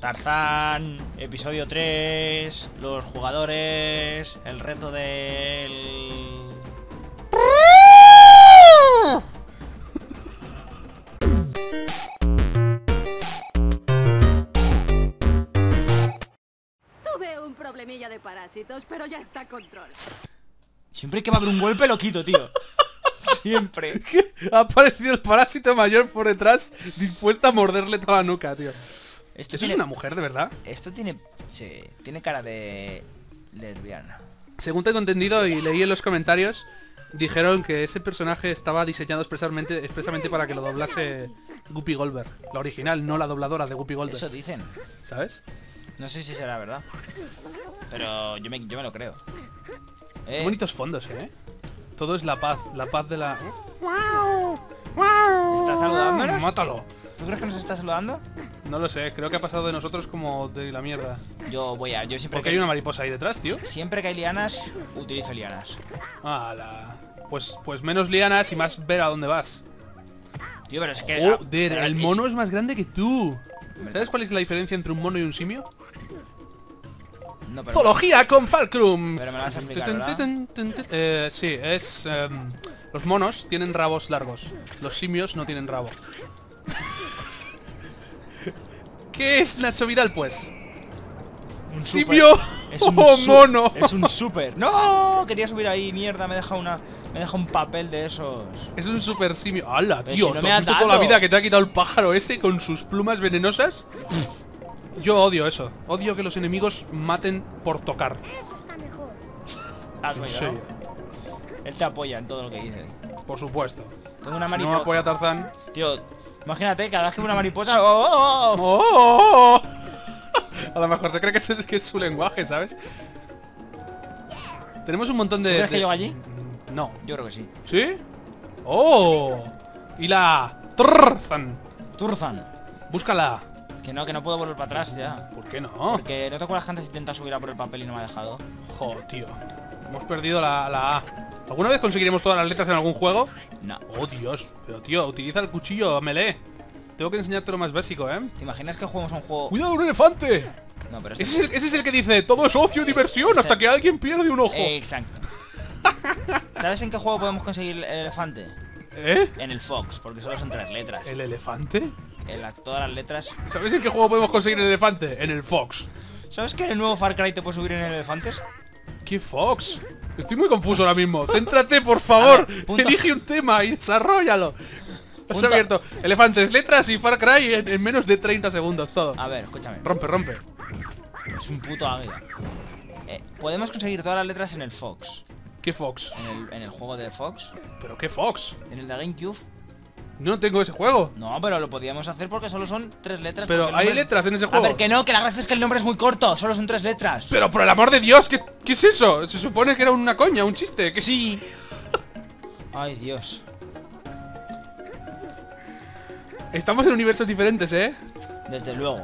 Tarzán, episodio 3, los jugadores, el reto del... Tuve un problemilla de parásitos, pero ya está control. Siempre que va a haber un golpe lo quito, tío. Siempre. Ha aparecido el parásito mayor por detrás, dispuesto a morderle toda la nuca, tío. Esto ¿Eso tiene, es una mujer, de verdad? Esto tiene... Sí, tiene cara de... lesbiana. Según tengo entendido y leí en los comentarios, dijeron que ese personaje estaba diseñado expresamente, expresamente para que lo doblase Guppy Goldberg. La original, no la dobladora de Guppy Goldberg. Eso dicen. ¿Sabes? No sé si será verdad. Pero yo me, yo me lo creo. Qué Eh, bonitos fondos, ¿eh? Todo es la paz, la paz de la... ¿Estás saludándonos? ¡Mátalo! ¿Tú crees que nos está saludando? No lo sé, creo que ha pasado de nosotros como de la mierda. Yo voy a... Yo siempre Porque que hay una mariposa ahí detrás, tío. Siempre que hay lianas, utilizo lianas. ¡Hala! Pues, pues menos lianas y más ver a dónde vas. Tío, pero es que... Joder, pero el mono es más grande que tú. ¿Sabes cuál es la diferencia entre un mono y un simio? No, pero... Zoología con Falcrum. Pero me lo vas a explicar, Tun, ¿verdad? tun, tun, tun. Eh, sí, es... em, los monos tienen rabos largos. Los simios no tienen rabo. ¿Qué es Nacho Vidal, pues? Un ¡Simio! Es un ¡Oh, mono! Es un super. ¡No! Quería subir ahí, mierda, me deja una. Me deja un papel de esos. Es un super simio. ¡Hala, tío! si no ¿Tú me has has visto toda la vida que te ha quitado el pájaro ese con sus plumas venenosas? Yo odio eso. Odio que los enemigos maten por tocar. Has En oído, serio. ¿no? Él te apoya en todo lo que dices. Por supuesto. Tengo una No me mariposa. apoya Tarzán. Tío, imagínate, cada vez que una mariposa. ¡Oh, oh, oh! ¡Oh! oh! A lo mejor se cree que es, que es su lenguaje, ¿sabes? Tenemos un montón de... ¿Tú crees que llego allí? No. Yo creo que sí. ¿Sí? ¡Oh! Y la... Tarzán. Turzan. Búscala. Que no, que no puedo volver para atrás ya. ¿Por qué no? Porque no te acuerdas que antes intenta subir a por el papel y no me ha dejado. Jo, tío. Hemos perdido la, la A. ¿Alguna vez conseguiremos todas las letras en algún juego? No. Oh, Dios. Pero, tío, utiliza el cuchillo, melee. Tengo que enseñarte lo más básico, ¿eh? ¿Te imaginas que juguemos a un juego? ¡Cuidado, un elefante! No, pero es Ese es, el, ese es el que dice, todo es ocio y diversión hasta que alguien pierde un ojo. Exacto. ¿Sabes en qué juego podemos conseguir el elefante? ¿Eh? En el Fox, porque solo son tres letras. ¿El elefante? En la- todas las letras. ¿Sabes en qué juego podemos conseguir el elefante? En el Fox. ¿Sabes que en el nuevo Far Cry te puedes subir en el elefantes? ¿Qué Fox? Estoy muy confuso ahora mismo. Céntrate, por favor. ver. Elige un tema y desarrollalo. Has Punto. abierto elefantes, letras y Far Cry en, en menos de 30 segundos todo. A ver, escúchame. Rompe, rompe. Es un puto águila. Eh, podemos conseguir todas las letras en el Fox. ¿Qué Fox? En el, en el juego de Fox. ¿Pero qué Fox? En el de GameCube. No tengo ese juego. No, pero lo podíamos hacer porque solo son tres letras. Pero hay letras en ese A juego. ver, que no, que la gracia es que el nombre es muy corto. Solo son tres letras. Pero por el amor de Dios, ¿qué, qué es eso? Se supone que era una coña, un chiste. ¿Qué Sí. Ay, Dios. Estamos en universos diferentes, ¿eh? Desde luego.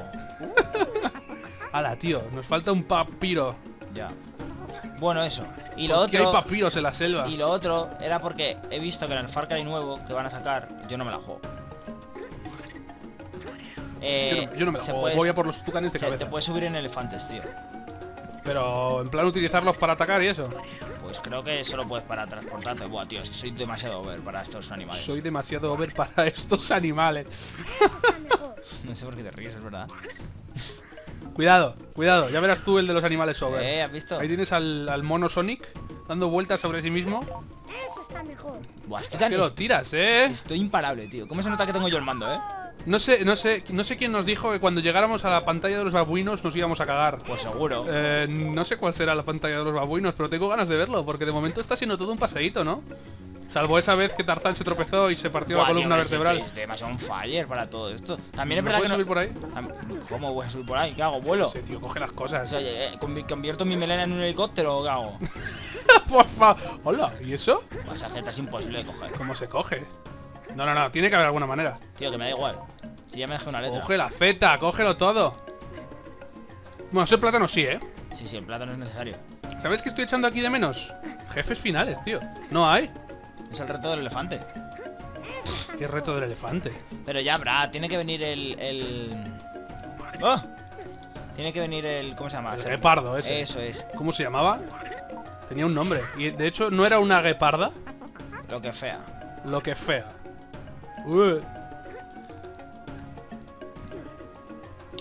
Ala, tío, nos falta un papiro. Ya. Bueno, eso. Y lo ¿Por qué otro... hay papiros en la selva? Y lo otro era porque he visto que en el Far Cry nuevo que van a sacar, yo no me la juego. Eh, Yo no, yo no me la juego, voy a por los tucanes de se- cabeza. Te puedes subir en elefantes, tío. Pero en plan utilizarlos para atacar y eso. Pues creo que solo puedes para transportarte. Buah, tío, soy demasiado over para estos animales. Soy demasiado over para estos animales. No sé por qué te ríes, es verdad. Cuidado, cuidado, ya verás tú el de los animales over. Eh, ¿has visto? Ahí tienes al, al mono Sonic dando vueltas sobre sí mismo. Buah, estoy tan... Que lo tiras, ¿eh? Estoy imparable, tío. ¿Cómo se nota que tengo yo el mando, eh? No sé, no sé, no sé quién nos dijo que cuando llegáramos a la pantalla de los babuinos nos íbamos a cagar. Pues seguro. Eh, no sé cuál será la pantalla de los babuinos, pero tengo ganas de verlo, porque de momento está siendo todo un paseíto, ¿no? Salvo esa vez que Tarzán se tropezó y se partió la columna pero es- vertebral. Es demasiado un fire para todo esto. También es ¿Me verdad que puedes no... subir por ahí? ¿Cómo voy a subir por ahí? ¿Qué hago? ¿Vuelo? No sé, tío, coge las O cosas. sea, eh, convi- ¿Convierto mi melena en un helicóptero o qué hago? por favor. Hola, ¿y eso? Esa Z es imposible de coger. ¿Cómo se coge? No, no, no, tiene que haber alguna manera. Tío, que me da igual. Si ya me dejé una letra. Coge la Z, cógelo todo. Bueno, ese plátano sí, ¿eh? Sí, sí, el plátano es necesario. ¿Sabes qué estoy echando aquí de menos? Jefes finales, tío. No hay. Es el reto del elefante. Qué reto del elefante. Pero ya habrá, tiene que venir el... el... ¡Oh! Tiene que venir el... ¿Cómo se llama? El guepardo ese. Eso es. ¿Cómo se llamaba? Tenía un nombre. Y de hecho no era una gueparda, Lo que fea. lo que fea. Ué.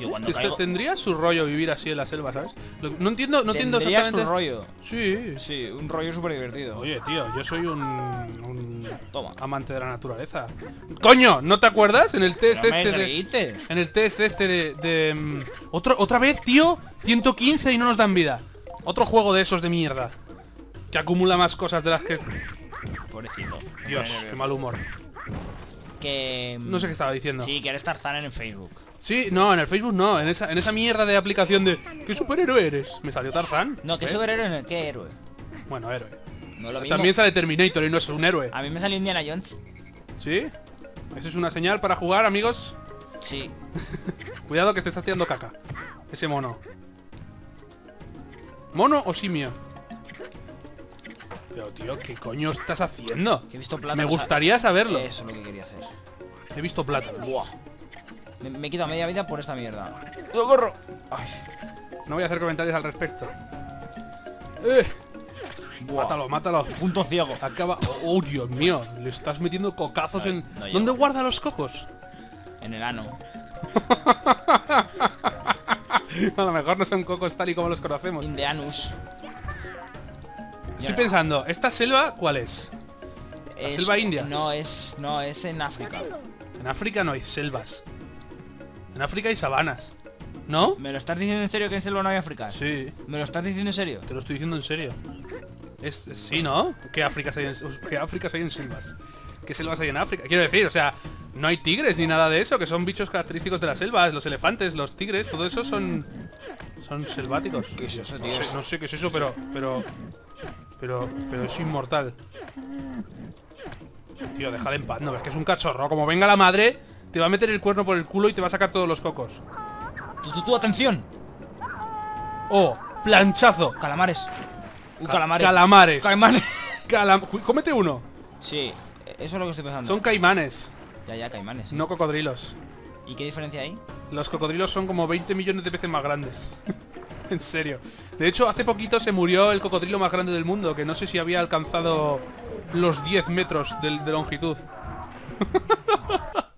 Tío, cuando Este- caigo... Tendría su rollo vivir así en la selva, ¿sabes? Lo- no entiendo, no entiendo Tendría su exactamente. rollo. Sí. Sí, un rollo súper divertido. Oye, tío, yo soy un, un Toma. amante de la naturaleza. ¡Coño! ¿No te acuerdas? En el test No me este de... En el test este de... de, mm, otro, otra vez, tío 115 y no nos dan vida Otro juego de esos de mierda Que acumula más cosas de las que... Pobrecito. Dios, qué mal humor Que... No sé qué estaba diciendo Sí, que eres Tarzán en el Facebook. Sí, no, en el Facebook no En esa, en esa mierda de aplicación de... ¿Qué superhéroe eres? Me salió Tarzán No, que ¿Eh? superhéroe. ¿Qué héroe? Bueno, héroe No lo mismo. También sale Terminator y no es un héroe A mí me salió Indiana Jones. ¿Sí? ¿Esa es una señal para jugar, amigos? Sí. Cuidado que te estás tirando caca Ese mono ¿Mono o simio? Pero tío, ¿qué coño estás haciendo? He visto. Me gustaría saberlo Eso es lo que quería hacer. He visto plátanos Buah. Me, me he quitado media vida por esta mierda. ¡Socorro! Ay. No voy a hacer comentarios al respecto eh, Buah. Mátalo, mátalo Punto ciego. Acaba... Oh, Dios mío Le estás metiendo cocazos No, en... no. ¿Dónde guarda los cocos? En el ano. A lo mejor no son cocos tal y como los conocemos the anus. Estoy pensando, ¿esta selva cuál es? ¿La Es- selva india? No, es... No, es en África. En África no hay selvas En África hay sabanas ¿No? ¿Me lo estás diciendo en serio que en selva no hay África? Sí ¿Me lo estás diciendo en serio? Te lo estoy diciendo en serio. Es, es- sí, ¿no? ¿Qué Áfricas hay en, qué Áfricas hay en selvas? ¿Qué selvas hay en África? Quiero decir, o sea, no hay tigres ni nada de eso, que son bichos característicos de la selva. Los elefantes, los tigres, todo eso son son selváticos. ¿Qué es eso, no, tío? sé, no sé qué es eso, pero pero pero pero es inmortal. Tío, déjale en paz, no, es que es un cachorro. Como venga la madre, te va a meter el cuerno por el culo y te va a sacar todos los cocos. ¡Tú, tú, tú, atención! ¡Oh! ¡Planchazo! Calamares. Uh, Ca- calamares. Calamares. Caimanes. Calam- Cómete uno. Sí, eso es lo que estoy pensando. Son caimanes, Ya, ya, caimanes. no cocodrilos. ¿Y qué diferencia hay? Los cocodrilos son como 20 millones de veces más grandes. en serio. De hecho, hace poquito se murió el cocodrilo más grande del mundo, que no sé si había alcanzado los 10 metros de, de longitud.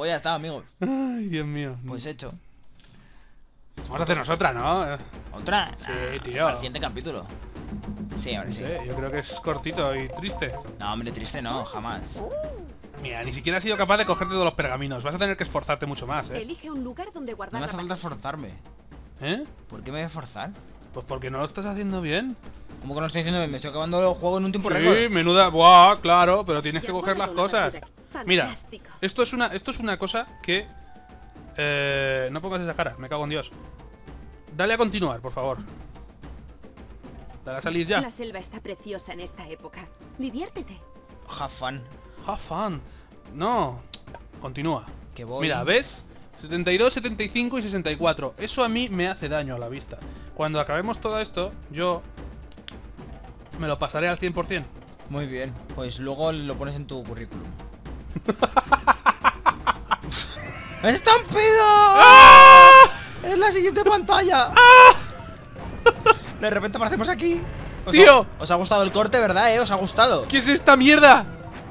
Pues ya está, amigos. Ay, Dios mío. Pues hecho. Vamos a hacernos otra, ¿no? ¿Otra? Sí, Nah, tío. El siguiente capítulo. Sí, ahora No sí. sé, yo creo que es cortito y triste. No, hombre, triste no, jamás. Mira, ni siquiera has sido capaz de cogerte todos los pergaminos. Vas a tener que esforzarte mucho más, ¿eh? Elige un lugar donde No guardar me la hace falta esforzarme. ¿Eh? ¿Por qué me voy a esforzar? Pues porque no lo estás haciendo bien. ¿Cómo que no estoy diciendo? Me estoy acabando el juego en un tiempo Sí, récord. menuda... Buah, claro, pero tienes que coger las cosas. Mira, esto es una esto es una cosa que eh, no pongas esa cara, me cago en Dios. Dale a continuar, por favor. Dale a salir ya. La selva está preciosa en esta época. Diviértete. Have fun. Have fun. No. Continúa. Que voy. Mira, ¿ves? 72, 75 y 64. Eso a mí me hace daño a la vista. Cuando acabemos todo esto, yo me lo pasaré al 100%. Muy bien. Pues luego lo pones en tu currículum. ¡Estampido! ¡Ah! ¡Es la siguiente pantalla! De repente aparecemos aquí. Os ¡Tío! ha- os ha gustado el corte, ¿verdad, eh? ¿Os ha gustado? ¿Qué es esta mierda?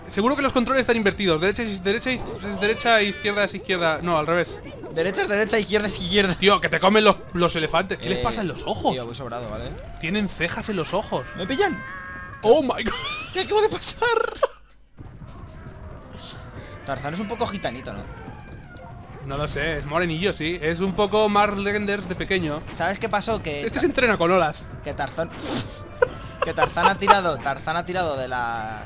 Seguro que los controles están invertidos. Derecha es derecha, es derecha, izquierda es izquierda. No, al revés. Derecha es derecha, izquierda es izquierda. Tío, que te comen los, los elefantes. ¿Qué les Eh, pasa en los ojos? Tío, voy sobrado, ¿vale? Tienen cejas en los ojos. ¿Me pillan? Oh my god. ¿Qué acaba de pasar? Tarzán es un poco gitanito, ¿no? No lo sé, es morenillo, sí. Es un poco más Legenders de pequeño. ¿Sabes qué pasó? Que, Este se entrena con olas. que Tarzán... que Tarzán ha tirado... Tarzán ha tirado de las...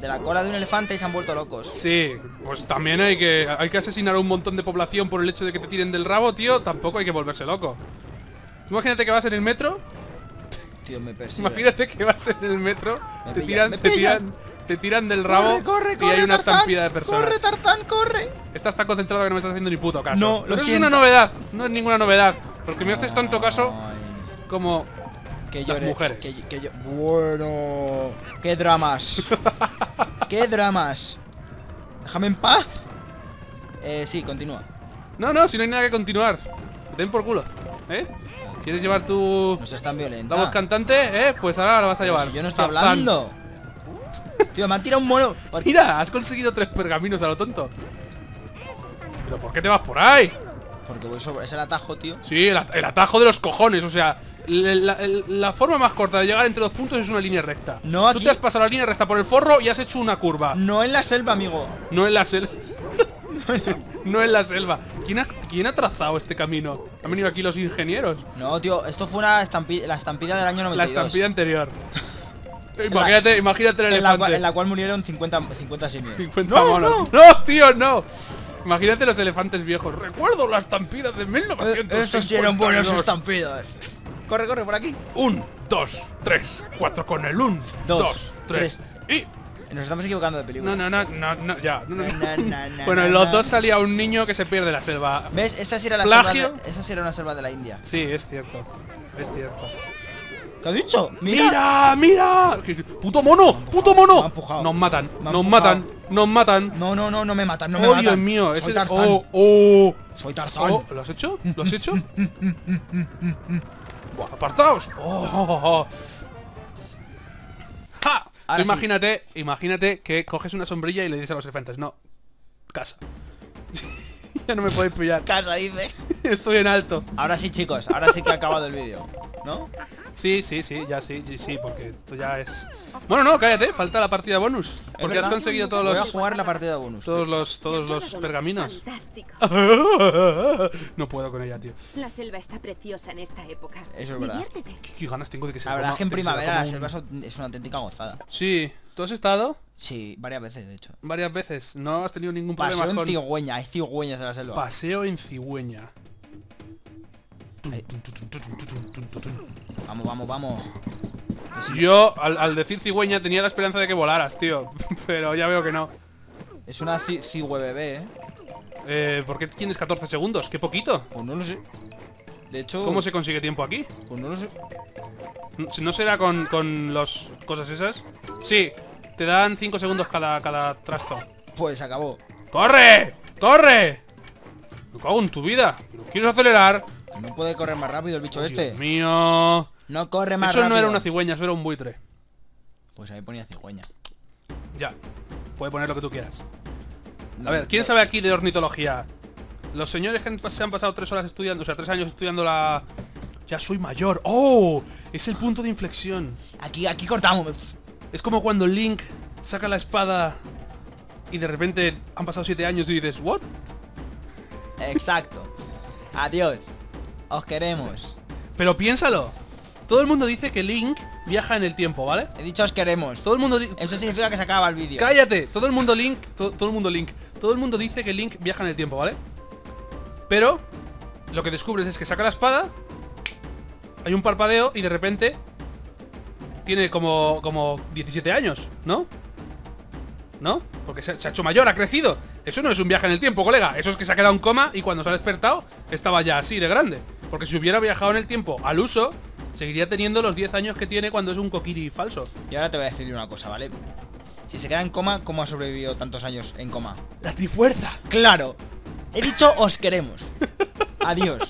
De la cola de un elefante y se han vuelto locos. Sí, pues también hay que hay que asesinar a un montón de población por el hecho de que te tiren del rabo, tío. Tampoco hay que volverse loco. Imagínate que vas en el metro. Tío, me persigue. Imagínate que vas en el metro. Me Te pillan, tiran, me te tiran, te tiran del rabo corre, corre, y corre, hay una estampida de personas. Corre, Tarzán, corre. Estás tan concentrado que no me estás haciendo ni puto caso. No, lo Pero eso es una novedad, no es ninguna novedad. Porque me haces tanto caso como que las mujeres. que- que yo- Bueno. Qué dramas. Qué dramas. Déjame en paz. Eh, sí, continúa. No, no, si no hay nada que continuar. Que te den por culo. ¿Eh? ¿Quieres llevar tu... No seas tan violenta. La voz cantante, ¿eh? Pues ahora la vas a Pero llevar. si yo no estoy Tarzán. hablando. Tío, me han tirado un mono. Mira, has conseguido tres pergaminos a lo tonto. ¿Pero por qué te vas por ahí? Porque voy sobre- es el atajo, tío. Sí, el, at- el atajo de los cojones, o sea, la, forma más corta de llegar entre dos puntos es una línea recta. No, Tú te has pasado la línea recta por el forro y has hecho una curva. No en la selva, amigo. No en la selva. no en la selva. ¿Quién ha, quién ha trazado este camino? Han venido aquí los ingenieros. No, tío, esto fue una estampi- la estampida del año 92. La estampida anterior. imagínate, imagínate el en la, elefante. cual, en la cual murieron 50, 50 simios. 50 No, monos. no. No, tío, no. Imagínate los elefantes viejos. Recuerdo la estampida de Eh, 1952. Esos sí eran buenos estampidos. Corre, corre, por aquí. Un, dos, tres, cuatro con el un, Dos, dos, tres, y... Nos estamos equivocando de película. No, no, no, no, no, ya. no, no, no. Bueno, en los dos salía un niño que se pierde la selva. ¿Ves? Esa sí era la Plagio. selva de, esa sí era una selva de la India. Sí, es cierto. Es cierto. ¿Qué ha dicho? ¡Mira! ¡Mira! ¿Qué- ¡Puto mono! ¡Puto mono! Me empujado. Nos matan, Me nos matan, nos matan. No, no, no, no me matan, no me ¡Oh, matan. Dios mío! Es Soy el... Tarzán. ¡Oh, oh! Soy Tarzán. Oh, ¿Lo has hecho? ¿Lo has hecho? Buah, ¡Apartaos! Oh, oh, oh. ¡Ja! Tú sí. imagínate, imagínate que coges una sombrilla y le dices a los elefantes, no, casa. ya no me podéis pillar. Casa, dice. Estoy en alto. Ahora sí, chicos, ahora sí que ha acabado el vídeo. ¿No? Sí, sí, sí, ya sí, sí, sí, porque esto ya es... Bueno, no, cállate, falta la partida bonus. Porque has conseguido todos Voy a los... jugar la partida bonus. Todos los, todos los pergaminos. Fantástico. no puedo con ella, tío. La selva está preciosa en esta época. Eso es verdad. Qué ganas tengo de que se La verdad es que en primavera la selva es un- es una auténtica gozada. Sí, ¿tú has estado? Sí, varias veces, de hecho. Varias veces. No has tenido ningún problema Paseo en con... cigüeña, hay cigüeñas en la selva. Paseo en cigüeña. Ahí. Vamos, vamos, vamos. Yo, al, al decir cigüeña, tenía la esperanza de que volaras, tío. Pero ya veo que no. Es una ci- cigüe bebé, ¿eh? Eh, ¿Por qué tienes 14 segundos? ¡Qué poquito! Pues no lo sé. De hecho... ¿Cómo se consigue tiempo aquí? Pues no lo sé. Si ¿No será con, con los cosas esas? Sí, te dan 5 segundos cada, cada trasto. Pues se acabó. ¡Corre! ¡Corre! Me cago en tu vida. ¿Pero ¿Quieres acelerar? No puede correr más rápido el bicho Dios este. mío. No corre más Eso rápido. no era una cigüeña, eso era un buitre. Pues ahí ponía cigüeña. Ya. Puede poner lo que tú quieras. A ver, ¿quién sabe aquí de ornitología? Los señores que se han pasado tres horas estudiando, o sea, tres años estudiando la... Ya soy mayor. ¡Oh! Es el punto de inflexión. Aquí, aquí cortamos. Es como cuando Link saca la espada y de repente han pasado siete años y dices, ¿what? Exacto. Adiós. Os queremos. Pero piénsalo. Todo el mundo dice que Link viaja en el tiempo, ¿vale? He dicho os queremos. Todo el mundo... Eso significa que se acaba el vídeo. Cállate, todo el mundo Link, to- todo el mundo Link, todo el mundo dice que Link viaja en el tiempo, ¿vale? Pero lo que descubres es que saca la espada, hay un parpadeo y de repente tiene como como 17 años, ¿no? ¿No? Porque se, se ha hecho mayor, ha crecido. Eso no es un viaje en el tiempo, colega. Eso es que se ha quedado en coma y cuando se ha despertado estaba ya así de grande. Porque si hubiera viajado en el tiempo al uso, seguiría teniendo los 10 años que tiene cuando es un kokiri falso. Y ahora te voy a decir una cosa, ¿vale? Si se queda en coma, ¿cómo ha sobrevivido tantos años en coma? La trifuerza. ¡Claro! He dicho os queremos. Adiós.